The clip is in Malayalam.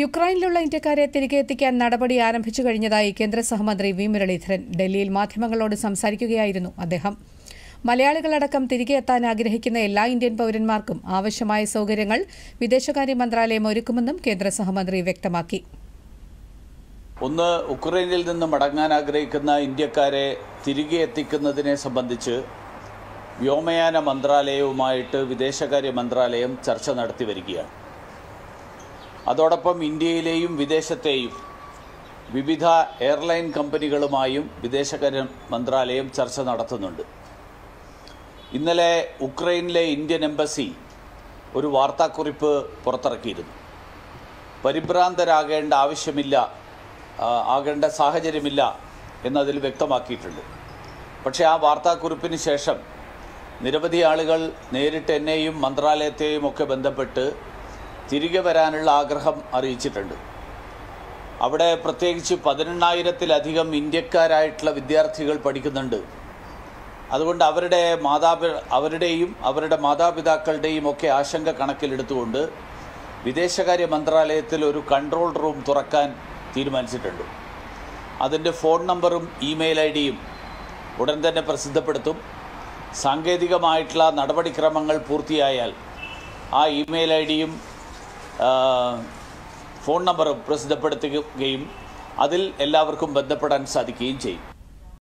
യുക്രൈനിലുള്ള ഇന്ത്യക്കാരെ തിരികെ എത്തിക്കാൻ നടപടി ആരംഭിച്ചു കഴിഞ്ഞതായി കേന്ദ്ര സഹമന്ത്രി വി മുരളീധരൻ ഡൽഹിയിൽ മാധ്യമങ്ങളോട് സംസാരിക്കുകയായിരുന്നു അദ്ദേഹം. മലയാളികളടക്കം തിരികെ എത്താൻ ആഗ്രഹിക്കുന്ന എല്ലാ ഇന്ത്യൻ പൌരന്മാർക്കും ആവശ്യമായ സൌകര്യങ്ങൾ വിദേശകാര്യ മന്ത്രാലയം ഒരുക്കുമെന്നും കേന്ദ്ര സഹമന്ത്രി വ്യക്തമാക്കി. ഒന്ന് ഉക്രൈനിൽ നിന്ന് മടങ്ങാൻ ആഗ്രഹിക്കുന്ന ഇന്ത്യക്കാരെ തിരികെ എത്തിക്കുന്നതിനെ സംബന്ധിച്ച് വ്യോമയാന മന്ത്രാലയവുമായിട്ട് വിദേശകാര്യ മന്ത്രാലയം ചർച്ച നടത്തി വരികയാണ്. അതോടൊപ്പം ഇന്ത്യയിലെയും വിദേശത്തെയും വിവിധ എയർലൈൻ കമ്പനികളുമായും വിദേശകാര്യ മന്ത്രാലയം ചർച്ച നടത്തുന്നുണ്ട്. ഇന്നലെ ഉക്രൈനിലെ ഇന്ത്യൻ എംബസി ഒരു വാർത്താക്കുറിപ്പ് പുറത്തിറക്കിയിരുന്നു. പരിഭ്രാന്തരാകേണ്ട ആവശ്യമില്ല ആകേണ്ട സാഹചര്യമില്ല എന്നതിൽ വ്യക്തമാക്കിയിട്ടുണ്ട്. പക്ഷേ ആ വാർത്താക്കുറിപ്പിന് ശേഷം നിരവധി ആളുകൾ നേരിട്ട് എന്നെയും മന്ത്രാലയത്തെയും ഒക്കെ ബന്ധപ്പെട്ട് തിരികെ വരാനുള്ള ആഗ്രഹം അറിയിച്ചിട്ടുണ്ട്. അവിടെ പ്രത്യേകിച്ച് പതിനെണ്ണായിരത്തിലധികം ഇന്ത്യക്കാരായിട്ടുള്ള വിദ്യാർത്ഥികൾ പഠിക്കുന്നുണ്ട്. അതുകൊണ്ട് അവരുടെ മാതാപി അവരുടെയും അവരുടെ മാതാപിതാക്കളുടെയും ഒക്കെ ആശങ്ക കണക്കിലെടുത്തുകൊണ്ട് വിദേശകാര്യ മന്ത്രാലയത്തിൽ ഒരു കൺട്രോൾ റൂം തുറക്കാൻ തീരുമാനിച്ചിട്ടുണ്ട്. അതിന്റെ ഫോൺ നമ്പറും ഇമെയിൽ ഐ ഡിയും ഉടൻ തന്നെ പ്രസിദ്ധപ്പെടുത്തും. സാങ്കേതികമായിട്ടുള്ള നടപടിക്രമങ്ങൾ പൂർത്തിയായാൽ ആ ഇമെയിൽ ഐ ഡിയും ഫോൺ നമ്പർ പ്രസിദ്ധപ്പെടുത്തുകയും അതിൽ എല്ലാവർക്കും ബന്ധപ്പെടാൻ സാധിക്കുകയും ചെയ്യും.